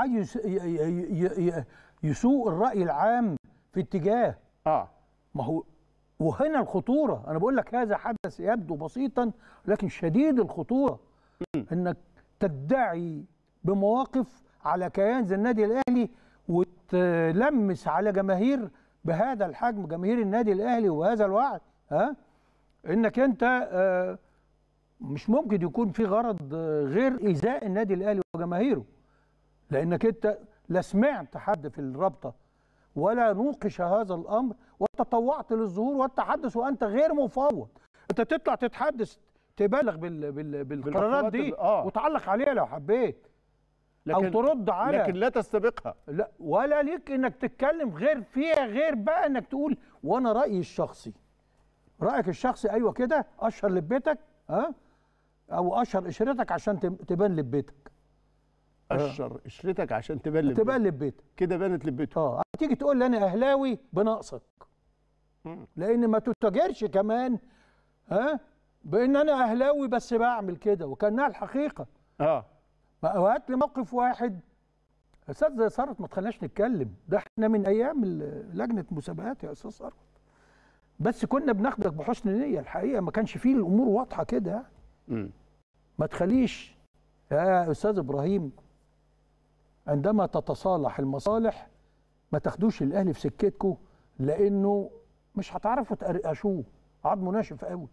عايز ي- ي- ي- ي- يسوق الرأي العام في اتجاه. آه. ما هو وهنا الخطورة. أنا بقول لك هذا حدث يبدو بسيطا لكن شديد الخطورة. إنك تدعي بمواقف على كيان زي النادي الأهلي وتلمس على جماهير بهذا الحجم جماهير النادي الأهلي وهذا الوعد. ها؟ إنك أنت آه، مش ممكن يكون في غرض غير إيذاء النادي الأهلي وجماهيره. لأنك أنت لا سمعت حد في الرابطة ولا نوقش هذا الأمر وتطوعت للظهور والتحدث وأنت غير مفوض. أنت تطلع تتحدث تبالغ بال بال بالقرارات دي آه. وتعلق عليها لو حبيت. أو لكن ترد على لكن لا تستبقها. لا ولا ليك إنك تتكلم غير فيها غير بقى إنك تقول وأنا رأيي الشخصي. رأيك الشخصي أيوه كده أشهر لبيتك ها؟ أو أشهر قشرتك عشان تب- تبان لبيتك. قشر قشرتك عشان تبان لبيتك. تبان لبيتك كده بانت لبيته آه. تيجي تقول لي أنا أهلاوي؟ بناقصك. لأن ما تتاجرش كمان ها؟ بأن أنا أهلاوي بس بعمل كده وكأنها الحقيقة. آه. هات لي موقف واحد. أستاذ زي ثروت ما تخليناش نتكلم. ده إحنا من أيام لجنة مسابقات يا أستاذ ثروت بس كنا بناخدك بحسن نية. الحقيقة ما كانش فيه الأمور واضحة كده. يعني. ما تخليش. يا أستاذ إبراهيم عندما تتصالح المصالح ما تاخدوش الأهلي في سكتكم لأنه مش هتعرفوا تقرقشوه عظمه ناشف قوي